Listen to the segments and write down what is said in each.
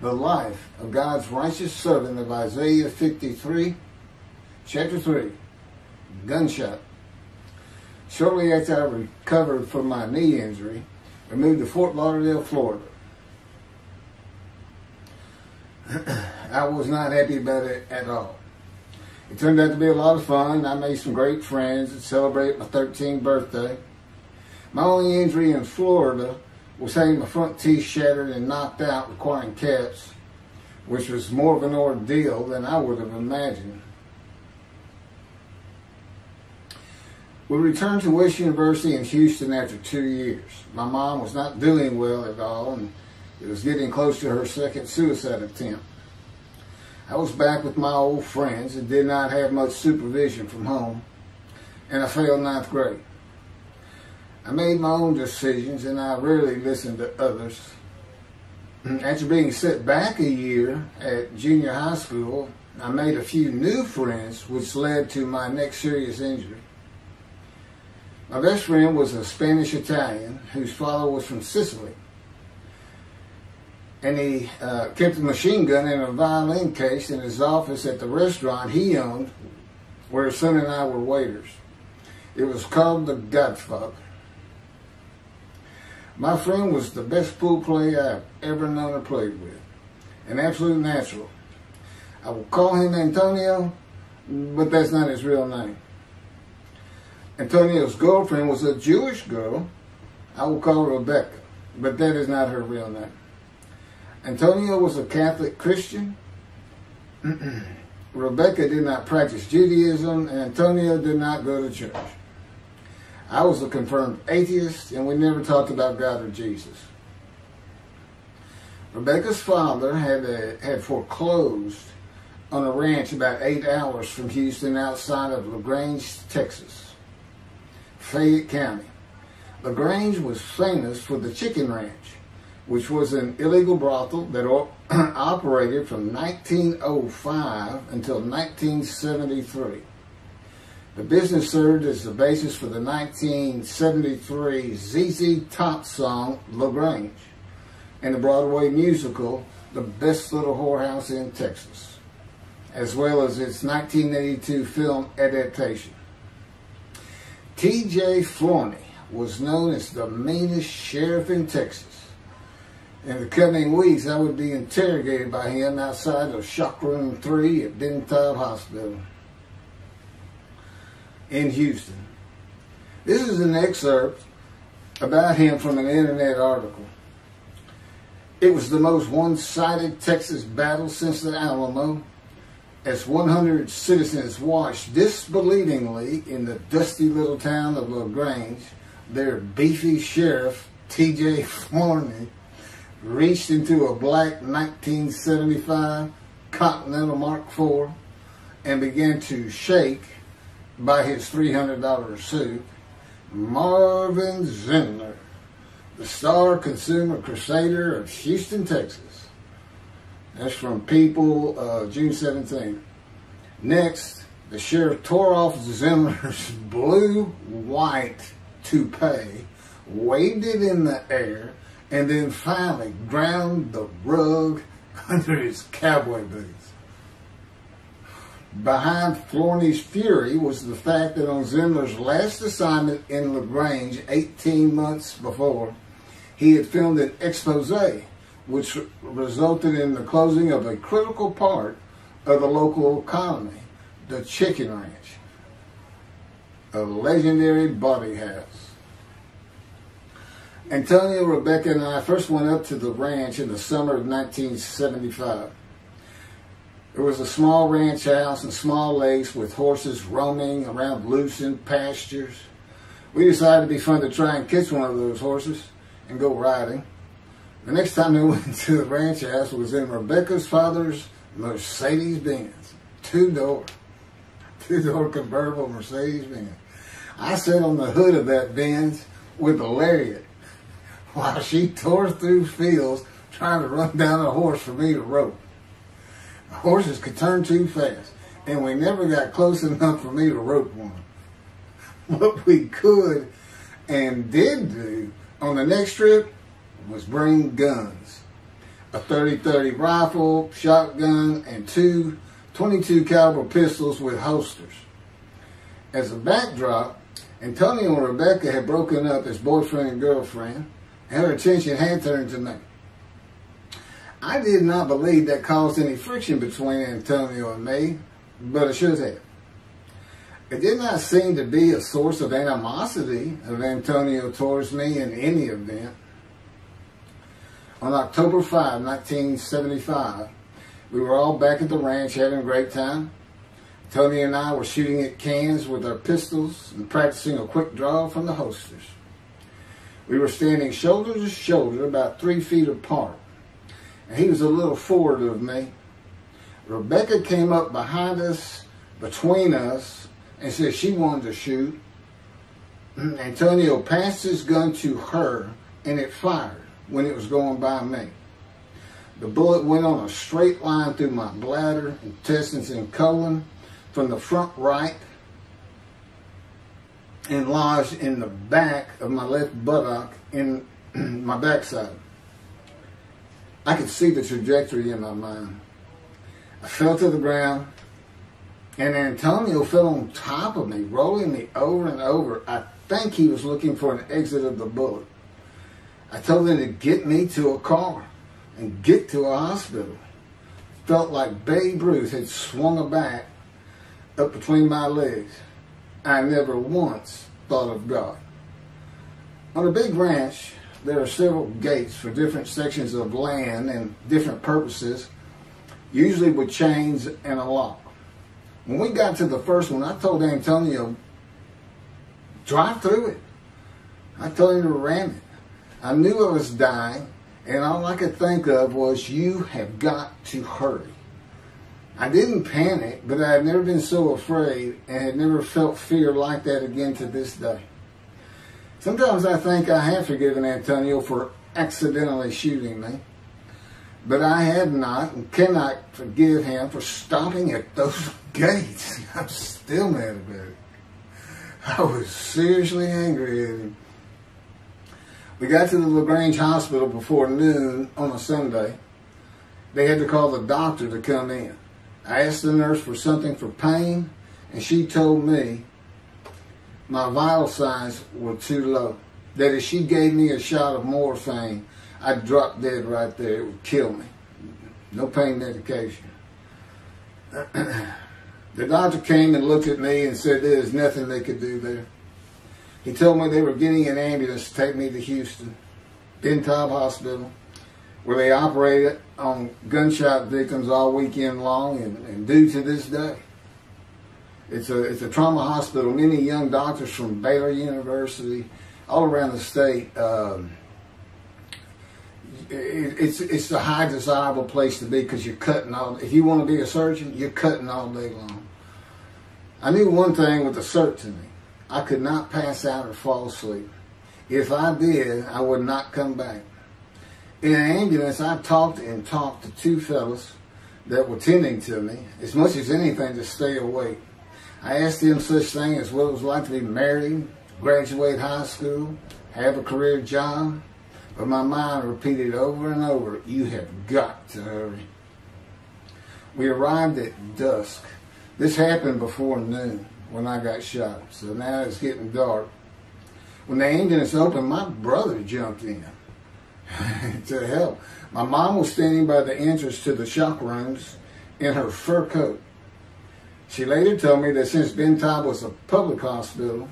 the life of God's righteous servant of Isaiah 53, chapter 3, gunshot. Shortly after I recovered from my knee injury, I moved to Fort Lauderdale, Florida. I was not happy about it at all. It turned out to be a lot of fun. I made some great friends and celebrated my 13th birthday. My only injury in Florida was having my front teeth shattered and knocked out requiring caps, which was more of an ordeal than I would have imagined. We returned to West University in Houston after two years. My mom was not doing well at all and it was getting close to her second suicide attempt. I was back with my old friends and did not have much supervision from home, and I failed ninth grade. I made my own decisions and I rarely listened to others. After being set back a year at junior high school, I made a few new friends, which led to my next serious injury. My best friend was a Spanish Italian whose father was from Sicily. And he uh, kept a machine gun in a violin case in his office at the restaurant he owned, where his son and I were waiters. It was called The Godfather. My friend was the best pool player I've ever known or played with. An absolute natural. I will call him Antonio, but that's not his real name. Antonio's girlfriend was a Jewish girl. I will call her Rebecca, but that is not her real name. Antonio was a Catholic Christian. Rebecca did not practice Judaism, and Antonio did not go to church. I was a confirmed atheist, and we never talked about God or Jesus. Rebecca's father had, a, had foreclosed on a ranch about eight hours from Houston outside of LaGrange, Texas. Fayette County. LaGrange was famous for the Chicken Ranch, which was an illegal brothel that operated from 1905 until 1973. The business served as the basis for the 1973 ZZ Top song LaGrange and the Broadway musical The Best Little Whorehouse in Texas, as well as its 1982 film adaptation. T.J. Flournoy was known as the meanest sheriff in Texas. In the coming weeks, I would be interrogated by him outside of Shock Room 3 at Ben Taub Hospital in Houston. This is an excerpt about him from an internet article. It was the most one-sided Texas battle since the Alamo as 100 citizens watched disbelievingly in the dusty little town of LaGrange, their beefy sheriff, T.J. Flournoy, reached into a black 1975 Continental Mark IV and began to shake by his $300 suit Marvin Zindler, the star consumer crusader of Houston, Texas. That's from People, uh, June 17. Next, the sheriff tore off Zindler's blue-white toupee, waved it in the air, and then finally ground the rug under his cowboy boots. Behind Flournoy's fury was the fact that on Zindler's last assignment in LaGrange 18 months before, he had filmed an expose which resulted in the closing of a critical part of the local economy, the chicken ranch, a legendary body house. Antonio, Rebecca, and I first went up to the ranch in the summer of 1975. It was a small ranch house and small lakes with horses roaming around loose in pastures. We decided it'd be fun to try and catch one of those horses and go riding. The next time we went to the ranch house was in Rebecca's father's Mercedes Benz, two door, two door convertible Mercedes Benz. I sat on the hood of that Benz with a lariat while she tore through fields trying to run down a horse for me to rope. Horses could turn too fast, and we never got close enough for me to rope one. What we could and did do on the next trip was bring guns. a 30-30 rifle, shotgun, and two 22 caliber pistols with holsters. As a backdrop, Antonio and Rebecca had broken up as boyfriend and girlfriend, and her attention had turned to me. I did not believe that caused any friction between Antonio and me, but it should have. It did not seem to be a source of animosity of Antonio towards me in any event. On October 5, 1975, we were all back at the ranch having a great time. Tony and I were shooting at cans with our pistols and practicing a quick draw from the holsters. We were standing shoulder to shoulder about three feet apart, he was a little forward of me. Rebecca came up behind us, between us, and said she wanted to shoot. Antonio passed his gun to her, and it fired when it was going by me. The bullet went on a straight line through my bladder, intestines, and colon from the front right and lodged in the back of my left buttock in my backside. I could see the trajectory in my mind. I fell to the ground, and Antonio fell on top of me, rolling me over and over. I think he was looking for an exit of the bullet. I told him to get me to a car and get to a hospital. Felt like Babe Ruth had swung a bat up between my legs. I never once thought of God. On a big ranch, there are several gates for different sections of land and different purposes, usually with chains and a lock. When we got to the first one, I told Antonio, drive through it. I told him to ram it. I knew I was dying, and all I could think of was, you have got to hurry. I didn't panic, but I had never been so afraid and had never felt fear like that again to this day. Sometimes I think I have forgiven Antonio for accidentally shooting me, but I have not and cannot forgive him for stopping at those gates. I'm still mad about it. I was seriously angry at him. We got to the LaGrange Hospital before noon on a Sunday. They had to call the doctor to come in. I asked the nurse for something for pain, and she told me my vital signs were too low. That if she gave me a shot of morphine, I'd drop dead right there. It would kill me. No pain medication. the doctor came and looked at me and said there's nothing they could do there. He told me they were getting an ambulance to take me to Houston, Ben Taub Hospital where they operated on gunshot victims all weekend long and, and do to this day. It's a, it's a trauma hospital. Many young doctors from Baylor University, all around the state, um, it, it's it's a high desirable place to be because you're cutting all. If you want to be a surgeon, you're cutting all day long. I knew one thing with the certainty: I could not pass out or fall asleep. If I did, I would not come back in an ambulance, I talked and talked to two fellows that were tending to me, as much as anything to stay awake. I asked them such things as what it was like to be married, graduate high school, have a career job, but my mind repeated over and over, you have got to hurry. We arrived at dusk. This happened before noon when I got shot, so now it's getting dark. When the ambulance opened, my brother jumped in. to help. My mom was standing by the entrance to the shock rooms in her fur coat. She later told me that since Ben Taub was a public hospital,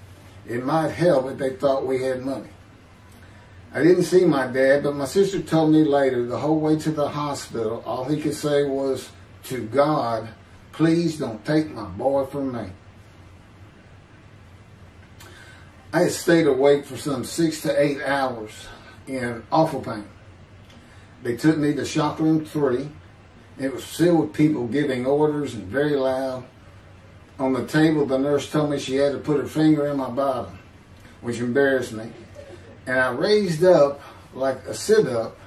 it might help if they thought we had money. I didn't see my dad, but my sister told me later the whole way to the hospital, all he could say was, to God, please don't take my boy from me. I had stayed awake for some six to eight hours in awful pain. They took me to shock room three. It was filled with people giving orders and very loud. On the table, the nurse told me she had to put her finger in my bottom, which embarrassed me. And I raised up like a sit-up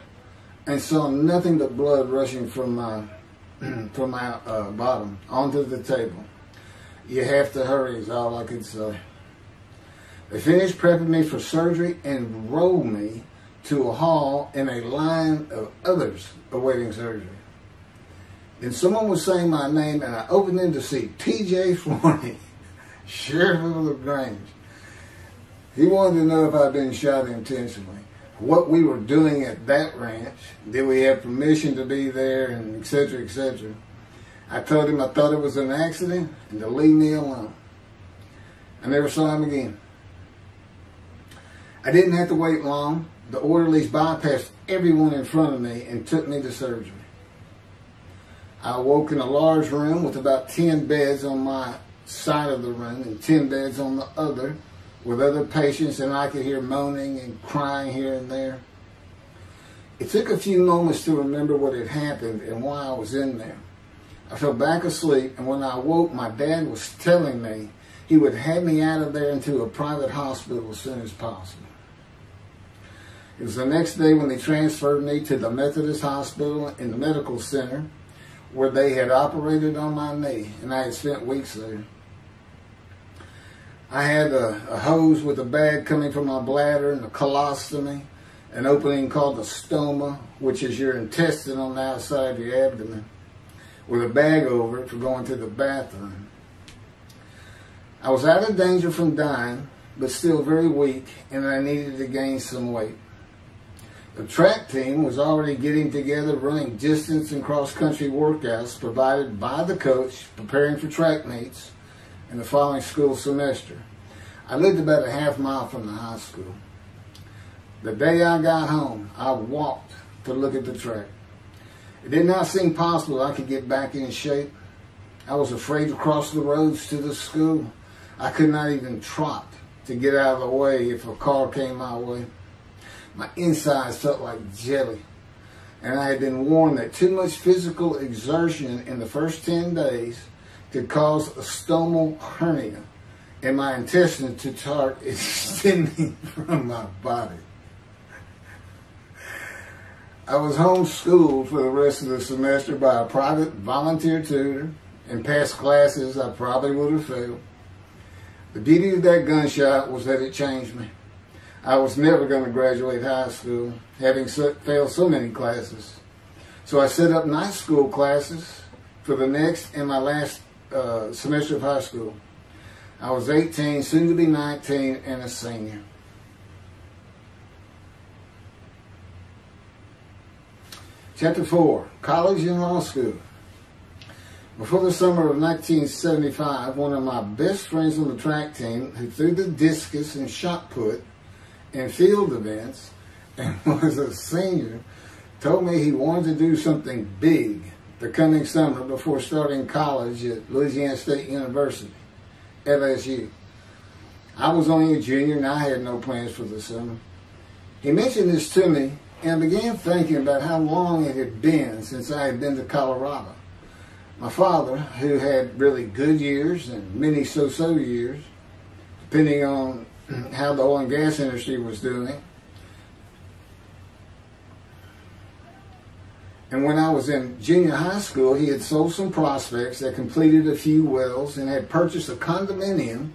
and saw nothing but blood rushing from my from my uh, bottom onto the table. You have to hurry is all I could say. They finished prepping me for surgery and rolled me to a hall in a line of others awaiting surgery. Then someone was saying my name, and I opened in to see T.J. Flournoy, Sheriff of LaGrange. He wanted to know if I'd been shot intentionally, what we were doing at that ranch, did we have permission to be there, and et cetera, et cetera. I told him I thought it was an accident and to leave me alone. I never saw him again. I didn't have to wait long. The orderlies bypassed everyone in front of me and took me to surgery. I awoke in a large room with about 10 beds on my side of the room and 10 beds on the other with other patients, and I could hear moaning and crying here and there. It took a few moments to remember what had happened and why I was in there. I fell back asleep, and when I woke, my dad was telling me he would have me out of there into a private hospital as soon as possible. It was the next day when they transferred me to the Methodist Hospital in the medical center where they had operated on my knee, and I had spent weeks there. I had a, a hose with a bag coming from my bladder and a colostomy, an opening called the stoma, which is your intestine on the outside of your abdomen, with a bag over it for going to the bathroom. I was out of danger from dying, but still very weak, and I needed to gain some weight. The track team was already getting together, running distance and cross country workouts provided by the coach, preparing for track meets in the following school semester. I lived about a half mile from the high school. The day I got home, I walked to look at the track. It did not seem possible I could get back in shape. I was afraid to cross the roads to the school. I could not even trot to get out of the way if a car came my way. My insides felt like jelly. And I had been warned that too much physical exertion in the first 10 days could cause a stomal hernia and my intestines to start extending from my body. I was homeschooled for the rest of the semester by a private volunteer tutor and passed classes I probably would have failed. The beauty of that gunshot was that it changed me. I was never going to graduate high school, having failed so many classes. So I set up night school classes for the next and my last uh, semester of high school. I was 18, soon to be 19, and a senior. Chapter 4 College and Law School. Before the summer of 1975, one of my best friends on the track team, who threw the discus and shot put in field events and was a senior, told me he wanted to do something big the coming summer before starting college at Louisiana State University. LSU. I was only a junior and I had no plans for the summer. He mentioned this to me and I began thinking about how long it had been since I had been to Colorado. My father, who had really good years and many so-so years, depending on how the oil and gas industry was doing, And when I was in junior high school, he had sold some prospects that completed a few wells and had purchased a condominium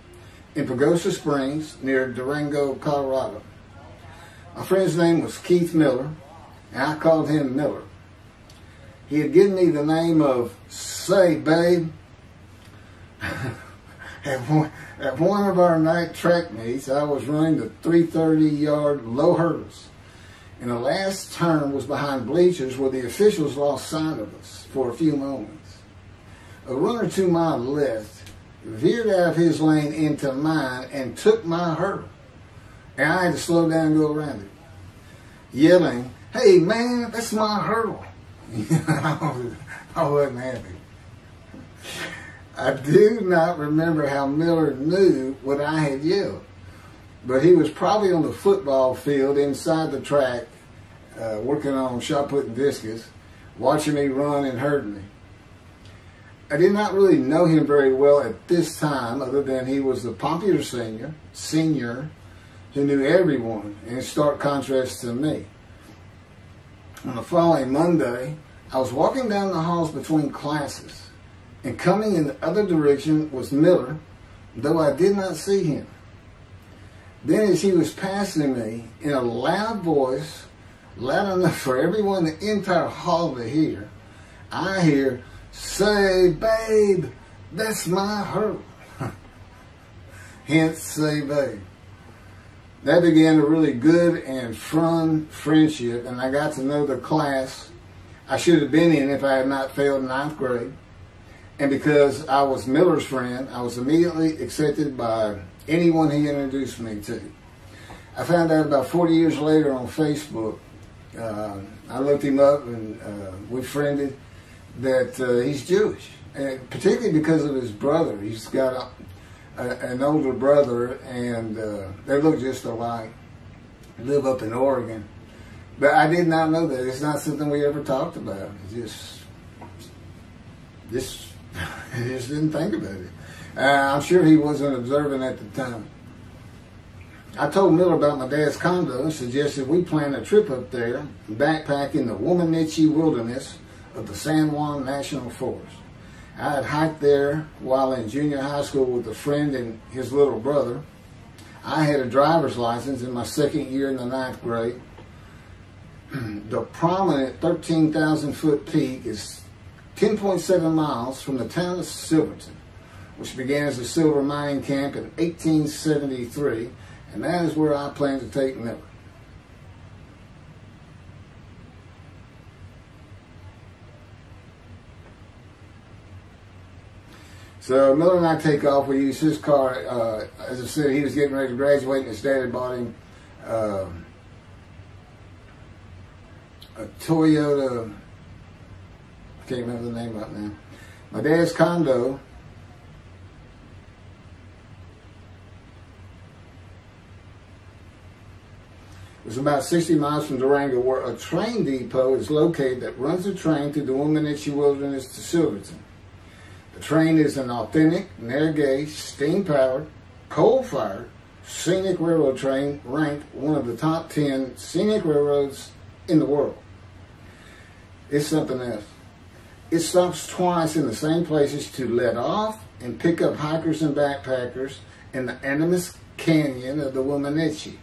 in Pagosa Springs near Durango, Colorado. My friend's name was Keith Miller, and I called him Miller. He had given me the name of Say Babe. at one of our night track meets, I was running the 330 yard low hurdles and the last turn was behind bleachers where the officials lost sight of us for a few moments. A runner to my left veered out of his lane into mine and took my hurdle. And I had to slow down and go around it, yelling, hey man, that's my hurdle. I wasn't happy. I do not remember how Miller knew what I had yelled but he was probably on the football field inside the track, uh, working on shot put and discus, watching me run and hurting me. I did not really know him very well at this time, other than he was the popular senior, senior, who knew everyone, in stark contrast to me. On the following Monday, I was walking down the halls between classes, and coming in the other direction was Miller, though I did not see him. Then as he was passing me in a loud voice, loud enough for everyone in the entire hall to hear, I hear, say, babe, that's my hurt. Hence, say, babe. That began a really good and fun friendship, and I got to know the class I should have been in if I had not failed ninth grade. And because I was Miller's friend, I was immediately accepted by anyone he introduced me to. I found out about 40 years later on Facebook. Uh, I looked him up and uh, we friended that uh, he's Jewish, and particularly because of his brother. He's got a, a, an older brother, and uh, they look just alike. Live up in Oregon, but I did not know that. It's not something we ever talked about. It just, just, just didn't think about it. Uh, I'm sure he wasn't observant at the time. I told Miller about my dad's condo and suggested we plan a trip up there backpacking backpack in the Weminuche wilderness of the San Juan National Forest. I had hiked there while in junior high school with a friend and his little brother. I had a driver's license in my second year in the ninth grade. the prominent 13,000 foot peak is 10.7 miles from the town of Silverton which began as a silver mining camp in 1873, and that is where I plan to take Miller. So Miller and I take off. We use his car. Uh, as I said, he was getting ready to graduate, and his dad had bought him uh, a Toyota. Can't remember the name right now. My dad's condo It's about 60 miles from Durango where a train depot is located that runs a train through the Weminuche Wilderness to Silverton. The train is an authentic, narrow-gauge, steam-powered, coal-fired, scenic railroad train ranked one of the top 10 scenic railroads in the world. It's something else. It stops twice in the same places to let off and pick up hikers and backpackers in the Animas Canyon of the Weminuche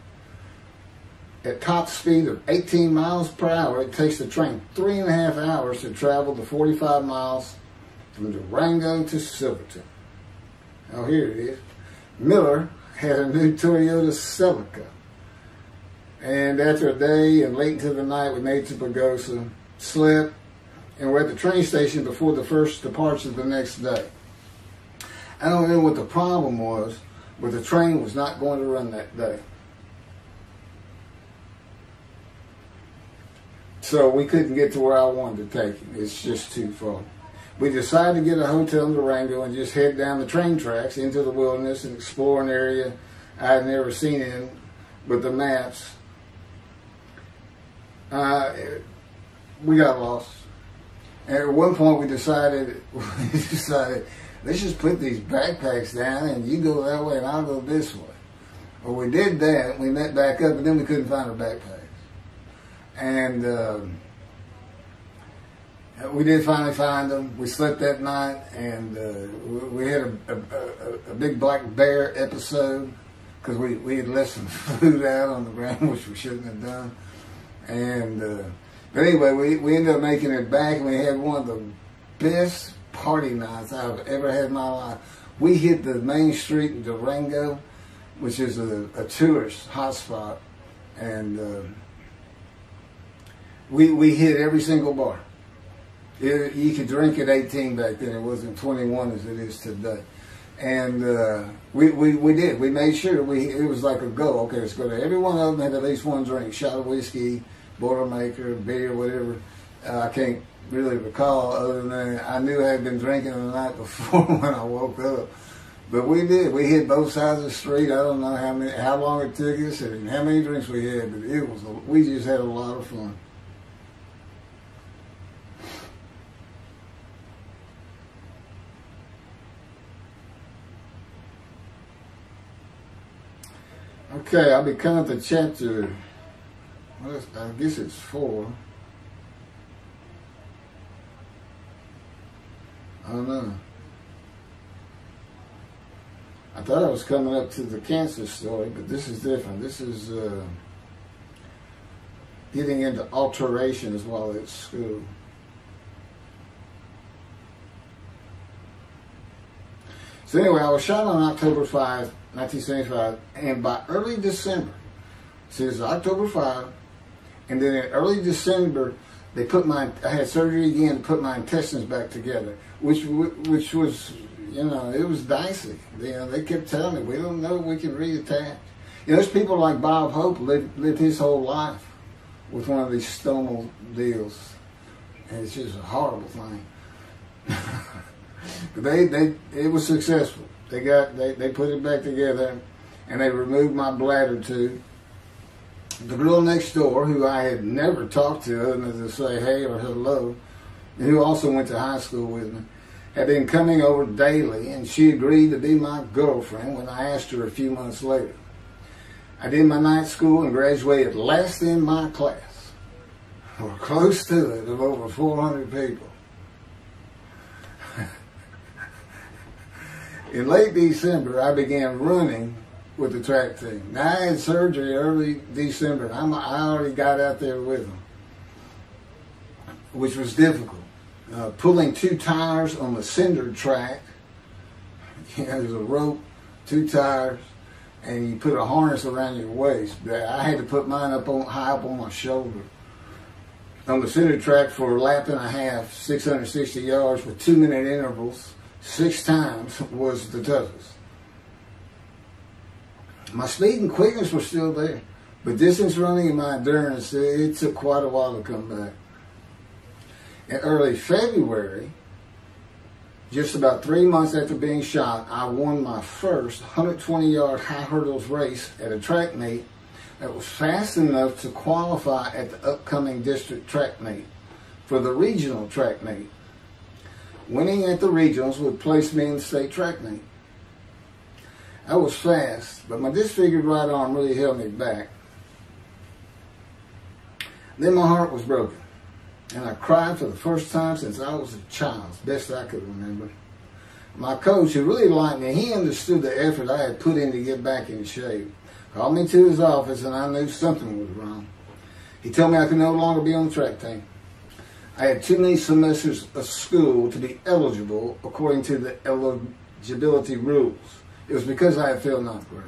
at top speed of 18 miles per hour, it takes the train three and a half hours to travel the 45 miles from Durango to Silverton. Oh, here it is. Miller had a new Toyota Celica. And after a day and late into the night, made to Pagosa, slept, and we're at the train station before the first departure the next day. I don't know what the problem was, but the train was not going to run that day. So we couldn't get to where I wanted to take him. It's just too far. We decided to get a hotel in Durango and just head down the train tracks into the wilderness and explore an area I had never seen in with the maps. Uh, we got lost. And at one point we decided, we decided, let's just put these backpacks down and you go that way and I'll go this way. Well, we did that. We met back up, and then we couldn't find our backpacks. and uh, we did finally find them. We slept that night, and uh, we had a, a, a, big black bear episode because we, we had left some food out on the ground, which we shouldn't have done. And uh, but anyway, we, we ended up making it back, and we had one of the best party nights I've ever had in my life. We hit the main street in Durango, which is a, a tourist hotspot, and uh, we, we hit every single bar. It, you could drink at 18 back then. It wasn't 21 as it is today. And uh, we, we, we did. We made sure we it was like a go. Okay, let's go to every one of them had at least one drink, shot of whiskey, Boilermaker, beer, whatever. Uh, I can't really recall other than I knew I had been drinking the night before when I woke up. But we did. We hit both sides of the street. I don't know how many, how long it took us and how many drinks we had, but it was. We just had a lot of fun. Okay, I'll be coming to chapter, I guess it's four. I don't know. I thought I was coming up to the cancer story, but this is different. This is uh, getting into alterations while at school. So anyway, I was shot on October 5, 1975, and by early December, since October 5, and then in early December, they put my, I had surgery again to put my intestines back together, which which was, you know, it was dicey. You uh, know, they kept telling me, we don't know if we can reattach. You know, there's people like Bob Hope lived, lived his whole life with one of these stomal deals. And it's just a horrible thing. but they, they, it was successful. They got, they, they put it back together and they removed my bladder tube the girl next door, who I had never talked to other than to say hey or hello, and who also went to high school with me, had been coming over daily, and she agreed to be my girlfriend when I asked her a few months later. I did my night school and graduated last in my class, or close to it, of over 400 people. in late December, I began running with the track team. Now I had surgery early December. I'm, i already got out there with them, which was difficult. Uh, pulling two tires on the cinder track. You there's a rope, two tires, and you put a harness around your waist. I had to put mine up on high up on my shoulder. On the cinder track for a lap and a half, 660 yards with two minute intervals, six times was the toughest. My speed and quickness were still there, but distance running and my endurance, it took quite a while to come back. In early February, just about three months after being shot, I won my first 120 yard high hurdles race at a track meet that was fast enough to qualify at the upcoming district track meet for the regional track meet. Winning at the regionals would place me in the state track meet. I was fast, but my disfigured right arm really held me back. Then my heart was broken, and I cried for the first time since I was a child, best I could remember. My coach, who really liked me, he understood the effort I had put in to get back in shape. Called me to his office, and I knew something was wrong. He told me I could no longer be on the track team. I had too many semesters of school to be eligible according to the eligibility rules. It was because I had failed ninth grade.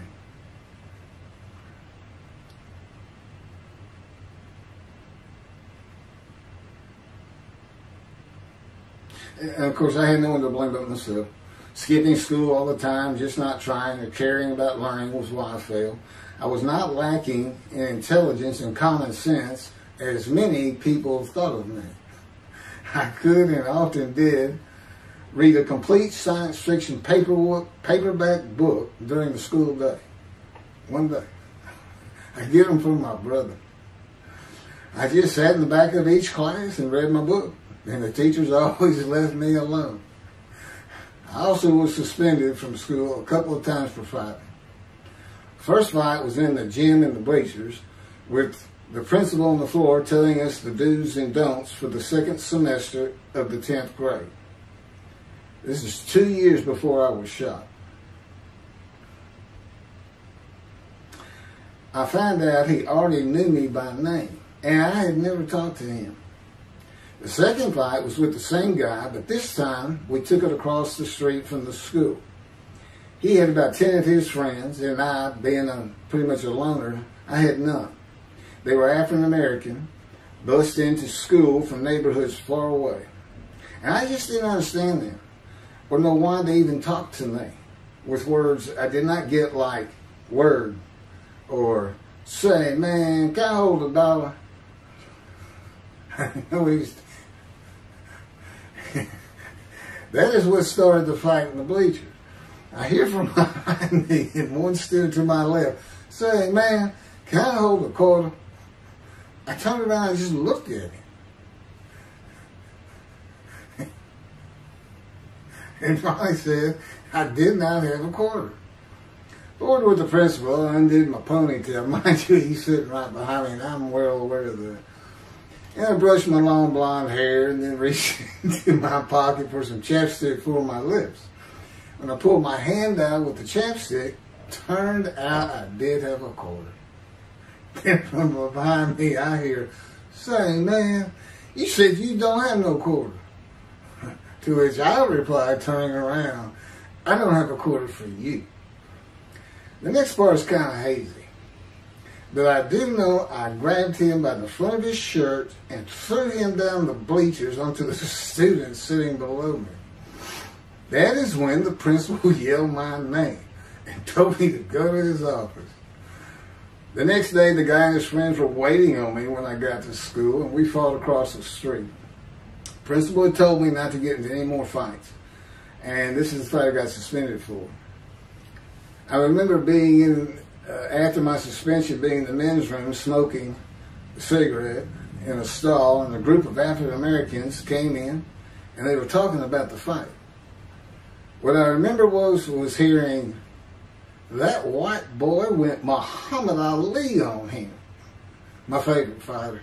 And of course, I had no one to blame but myself. Skipping school all the time, just not trying or caring about learning was why I failed. I was not lacking in intelligence and common sense as many people thought of me. I could and often did read a complete science fiction paperwork, paperback book during the school day. One day. I get them from my brother. I just sat in the back of each class and read my book, and the teachers always left me alone. I also was suspended from school a couple of times for fighting. First fight was in the gym in the bleachers with the principal on the floor telling us the do's and don'ts for the second semester of the 10th grade. This is two years before I was shot. I found out he already knew me by name, and I had never talked to him. The second fight was with the same guy, but this time we took it across the street from the school. He had about 10 of his friends, and I, being a, pretty much a loner, I had none. They were African American, bused into school from neighborhoods far away. And I just didn't understand them or know why they even talked to me with words I did not get like word or say, man, can I hold a dollar? that is what started the fight in the bleachers. I hear from behind me and one stood to my left, say, man, can I hold a quarter? I turned around and just looked at him. And finally said, I did not have a quarter. Bored with the principal, I undid my ponytail. Mind you, he's sitting right behind me, and I'm well aware of that. And I brushed my long blonde hair and then reached into my pocket for some chapstick for my lips. When I pulled my hand out with the chapstick, turned out I did have a quarter. Then from behind me, I hear, say, man, you said you don't have no quarter. To which I replied, turning around, I don't have a quarter for you. The next part is kind of hazy. But I do know I grabbed him by the front of his shirt and threw him down the bleachers onto the students sitting below me. That is when the principal yelled my name and told me to go to his office. The next day, the guy and his friends were waiting on me when I got to school, and we fought across the street. Principal had told me not to get into any more fights, and this is the fight I got suspended for. I remember being in, uh, after my suspension, being in the men's room smoking a cigarette in a stall, and a group of African Americans came in, and they were talking about the fight. What I remember was was hearing that white boy went Muhammad Ali on him. My favorite fighter.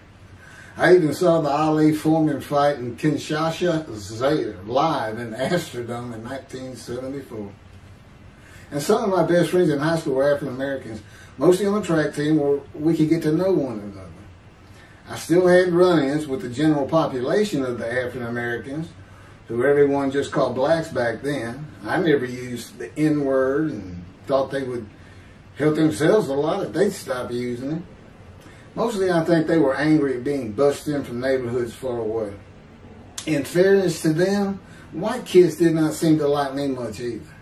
I even saw the Ali Foreman fight in Kinshasa, Zaire, live in Amsterdam in 1974. And some of my best friends in high school were African Americans, mostly on the track team where we could get to know one another. I still had run-ins with the general population of the African Americans, who everyone just called blacks back then. I never used the N word and thought they would help themselves a lot if they'd stop using it. Mostly, I think they were angry at being bussed in from neighborhoods far away. In fairness to them, white kids did not seem to like me much either.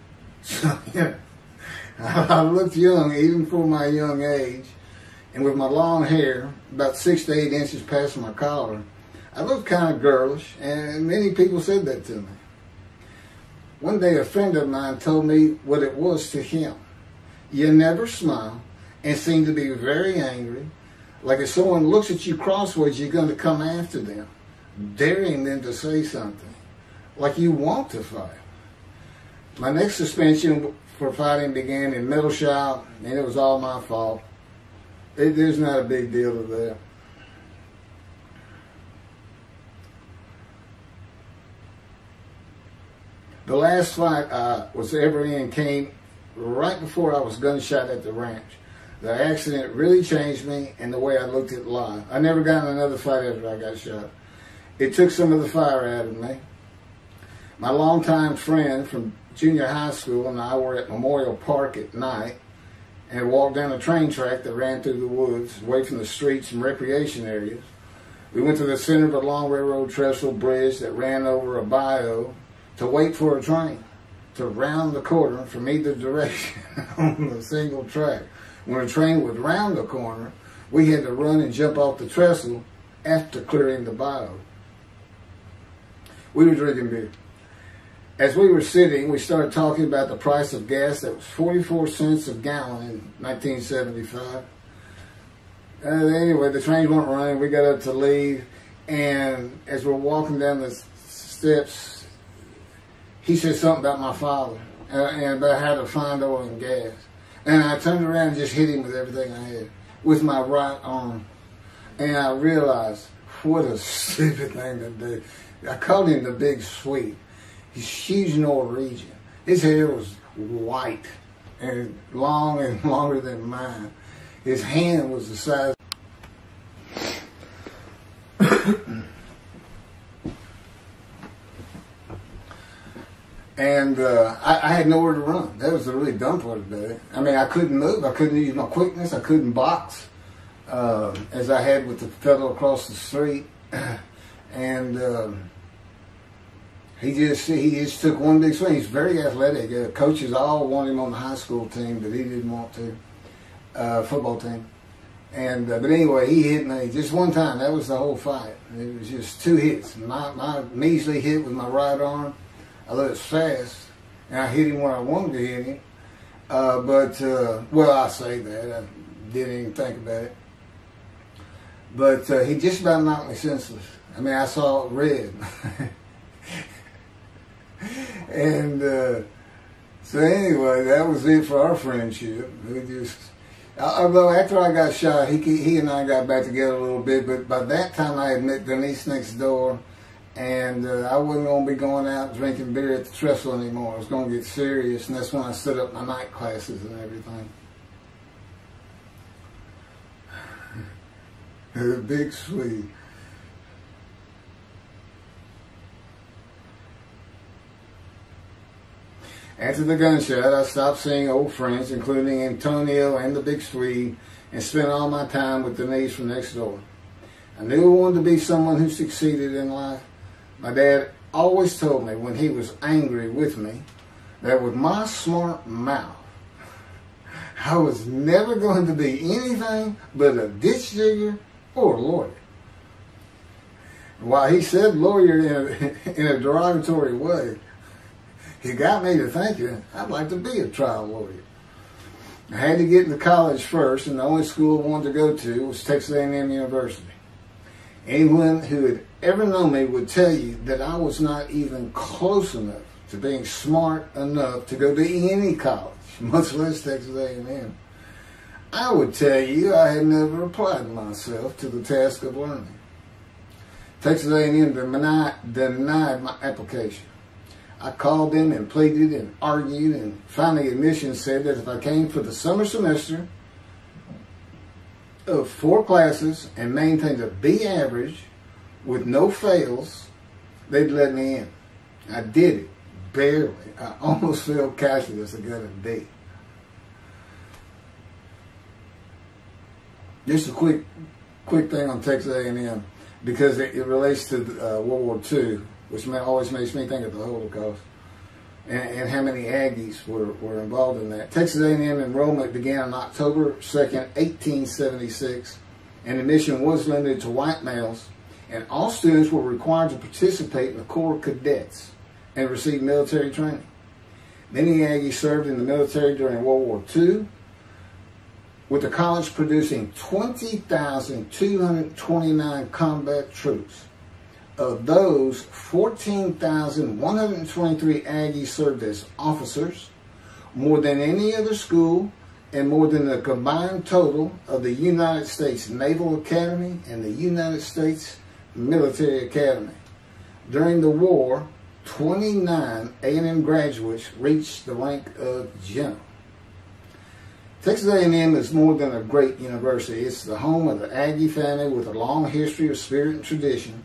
So, yeah, I looked young, even for my young age, and with my long hair, about six to eight inches past my collar, I looked kind of girlish, and many people said that to me. One day, a friend of mine told me what it was to him. You never smile and seem to be very angry. Like if someone looks at you crossways, you're going to come after them, daring them to say something. Like you want to fight. My next suspension for fighting began in middle shot, and it was all my fault. It, there's not a big deal to that. The last fight I was ever in came right before I was gunshot at the ranch. The accident really changed me and the way I looked at life. I never got in another fight after I got shot. It took some of the fire out of me. My longtime friend from junior high school and I were at Memorial Park at night and walked down a train track that ran through the woods, away from the streets and recreation areas. We went to the center of a long railroad trestle bridge that ran over a bayou to wait for a train to round the corner from either direction on a single track. When a train would round the corner, we had to run and jump off the trestle after clearing the bayou. We were drinking beer. As we were sitting, we started talking about the price of gas that was 44 cents a gallon in 1975. Uh, anyway, the trains weren't running. We got up to leave, and as we're walking down the steps he said something about my father uh, and about how to find oil and gas. And I turned around and just hit him with everything I had, with my right arm. And I realized what a stupid thing to do. I called him the Big Swede. He's huge Norwegian. His hair was white and long and longer than mine. His hand was the size. Mm. And uh, I, I, had nowhere to run. That was the really dumb part about. I mean, I couldn't move. I couldn't use my quickness. I couldn't box uh, as I had with the fellow across the street. and um, he just he just took one big swing. He's very athletic. Uh, coaches all want him on the high school team, but he didn't want to. Uh, football team. And uh, but anyway, he hit me just one time. That was the whole fight. It was just two hits. My my measly hit with my right arm I it fast, and I hit him when I wanted to hit him. Uh, but, uh, well, I say that. I didn't even think about it. But uh, he just about knocked me senseless. I mean, I saw red. and uh, so anyway, that was it for our friendship. We just, although after I got shot, he he and I got back together a little bit. But by that time, I had met Denise next door and uh, I wasn't going to be going out drinking beer at the trestle anymore. I was going to get serious, and that's when I set up my night classes and everything. the big Swede. After the gunshot, I stopped seeing old friends, including Antonio and the Big Swede, and spent all my time with Denise from next door. I knew I wanted to be someone who succeeded in life. My dad always told me when he was angry with me that with my smart mouth, I was never going to be anything but a ditch digger or a lawyer. While he said lawyer in a, in a derogatory way, he got me to thinking I'd like to be a trial lawyer. I had to get into college first, and the only school I wanted to go to was Texas A&M University. Anyone who had ever known me would tell you that I was not even close enough to being smart enough to go to any college, much less Texas A&M. I would tell you I had never applied myself to the task of learning. Texas A&M denied, denied my application. I called them and pleaded and argued, and finally admission said that if I came for the summer semester of four classes and maintained a B average with no fails, they'd let me in. I did it, barely. I almost failed calculus. I got a D. Just a quick, quick thing on Texas A&M because it, it relates to uh, World War II which always makes me think of the Holocaust, and, and how many Aggies were, were involved in that. Texas A&M enrollment began on October 2nd, 1876, and admission was limited to white males, and all students were required to participate in the Corps of Cadets and receive military training. Many Aggies served in the military during World War II, with the college producing 20,229 combat troops. Of those, 14,123 Aggies served as officers, more than any other school, and more than the combined total of the United States Naval Academy and the United States Military Academy. During the war, 29 A&M graduates reached the rank of general. Texas A&M is more than a great university. It's the home of the Aggie family with a long history of spirit and tradition.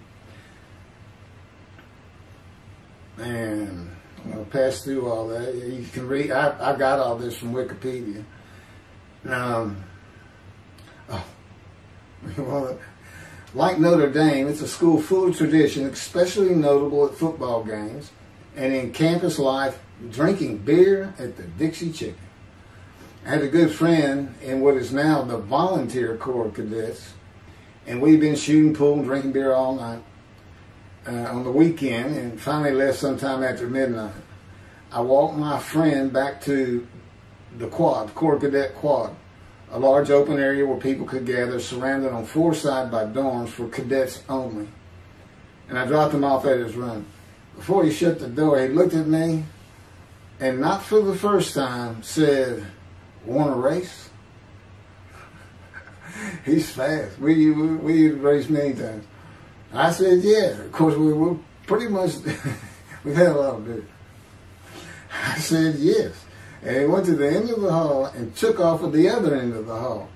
And gonna pass through all that. You can read. I, I got all this from Wikipedia. Um, oh, like Notre Dame, it's a school full of tradition, especially notable at football games and in campus life, drinking beer at the Dixie Chicken. I had a good friend in what is now the Volunteer Corps of Cadets, and we've been shooting pool and drinking beer all night uh, on the weekend and finally left sometime after midnight. I walked my friend back to the quad, Corps Cadet Quad, a large open area where people could gather, surrounded on four sides by dorms for cadets only. And I dropped him off at his room. Before he shut the door, he looked at me and not for the first time said, want to race? He's fast. We, we, we raced many times. I said, yeah. Of course, we were pretty much, we had a lot of beer. I said, yes. And he went to the end of the hall and took off at the other end of the hall.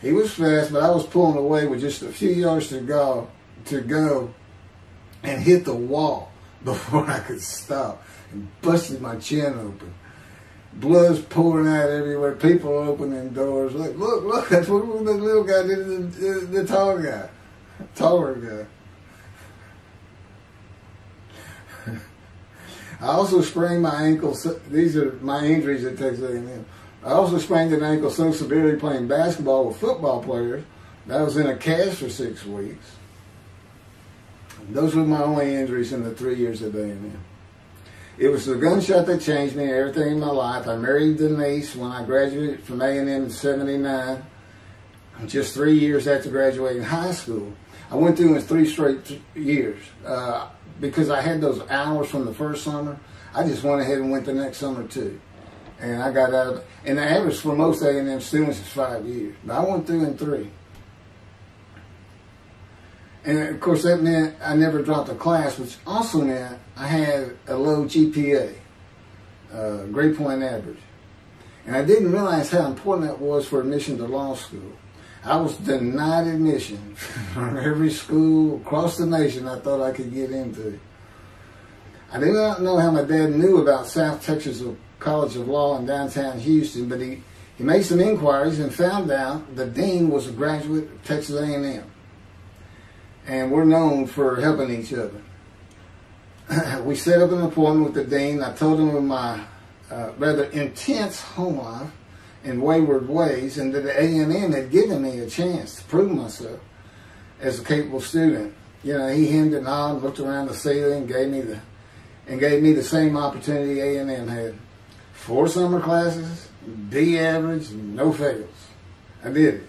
He was fast, but I was pulling away with just a few yards to go, to go and hit the wall before I could stop and busted my chin open. Blood's pouring out everywhere. People opening doors. Look, look, look. That's what the little guy did. The, the, the tall guy, taller guy. I also sprained my ankle. These are my injuries at Texas A&M. I also sprained an ankle so severely playing basketball with football players that I was in a cast for six weeks. Those were my only injuries in the three years at A&M. It was the gunshot that changed me, everything in my life. I married Denise when I graduated from A&M in 79, just three years after graduating high school. I went through in three straight years. Uh, because I had those hours from the first summer, I just went ahead and went the next summer too. And I got out, and the average for most A&M students is five years. But I went through in three. And of course, that meant I never dropped a class, which also meant I had a low GPA, uh, grade point average. And I didn't realize how important that was for admission to law school. I was denied admission from every school across the nation I thought I could get into. I do not know how my dad knew about South Texas College of Law in downtown Houston, but he, he made some inquiries and found out the dean was a graduate of Texas A&M. And we're known for helping each other. we set up an appointment with the dean. I told him of my uh, rather intense home life and wayward ways, and that the A&M had given me a chance to prove myself as a capable student. You know, he hemmed and hawed, looked around the ceiling, gave me the and gave me the same opportunity A&M had. Four summer classes, B average, no fails. I did it.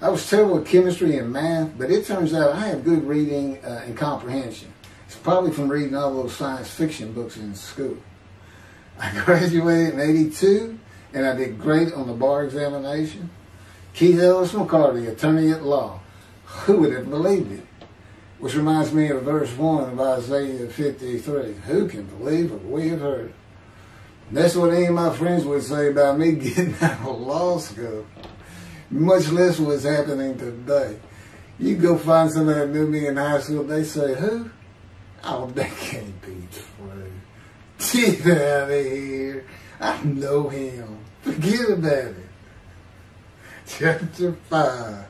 I was terrible at chemistry and math, but it turns out I have good reading uh, and comprehension. It's probably from reading all those science fiction books in school. I graduated in 82, and I did great on the bar examination. Keith Ellis McCarty, attorney at law. Who would have believed it? Which reminds me of verse 1 of Isaiah 53. Who can believe what we have heard? That's what any of my friends would say about me getting out of law school. Much less what's happening today. You go find somebody that knew me in high school, they say, who? Oh, that can't be true. Get out of here. I know him. Forget about it. Chapter 5.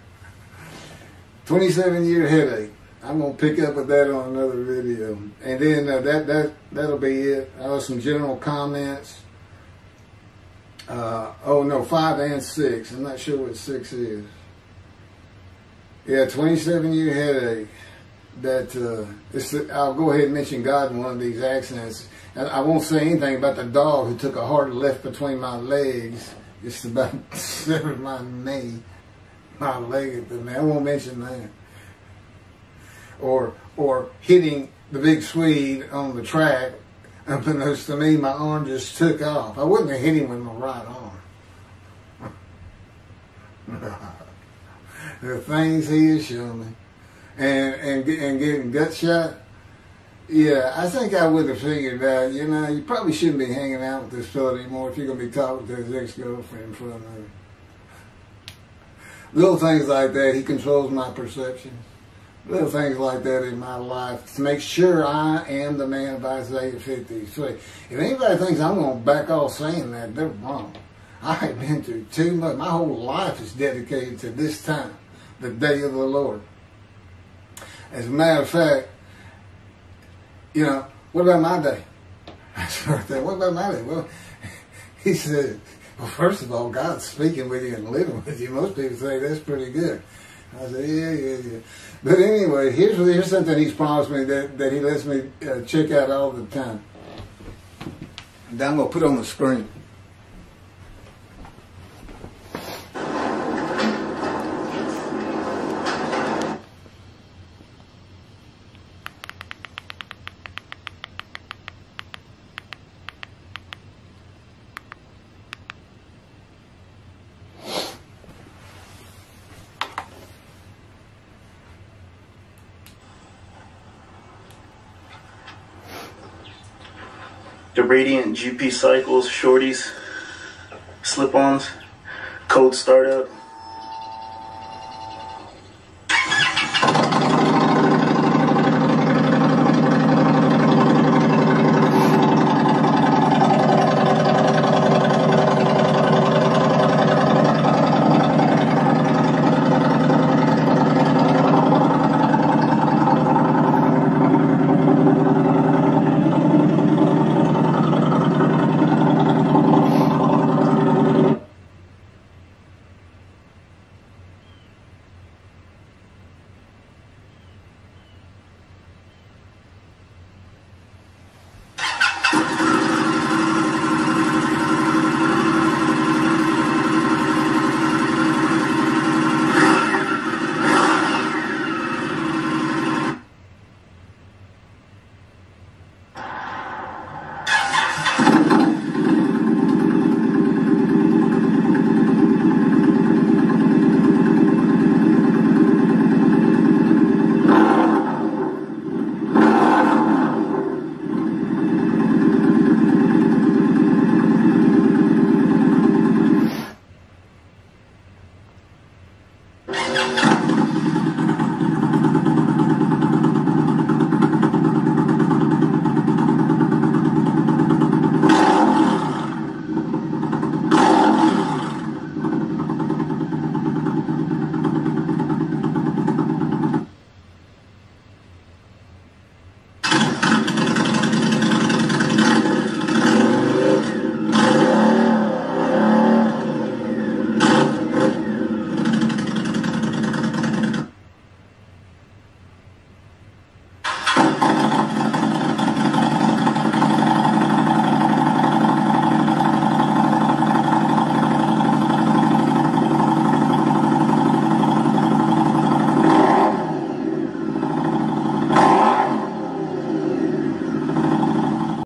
27 year headache. I'm gonna pick up with that on another video, and then uh, that that that'll be it. Some general comments. Uh, oh no, five and six. I'm not sure what six is. Yeah, 27 year headache. That uh, I'll go ahead and mention God in one of these accidents. I won't say anything about the dog who took a hard left between my legs, just about severed my knee, my leg. I won't mention that or or hitting the big Swede on the track. Unbeknownst to me, my arm just took off. I wouldn't have hit him with my right arm. the things he has shown me, and and and getting gut shot. Yeah, I think I would have figured out. You know, you probably shouldn't be hanging out with this fellow anymore if you're gonna be talking to his ex-girlfriend of him. Little things like that. He controls my perceptions little things like that in my life to make sure I am the man of Isaiah 53. If anybody thinks I'm going to back off saying that, they're wrong. I have been through too much. My whole life is dedicated to this time, the day of the Lord. As a matter of fact, you know, what about my day? what about my day? Well, he said, well, first of all, God's speaking with you and living with you. Most people say that's pretty good. I said, yeah, yeah, yeah. But anyway, here's, here's something he's promised me that, that he lets me uh, check out all the time. And I'm going to put on the screen. The Radiant GP Cycles shorties, slip-ons, code startup.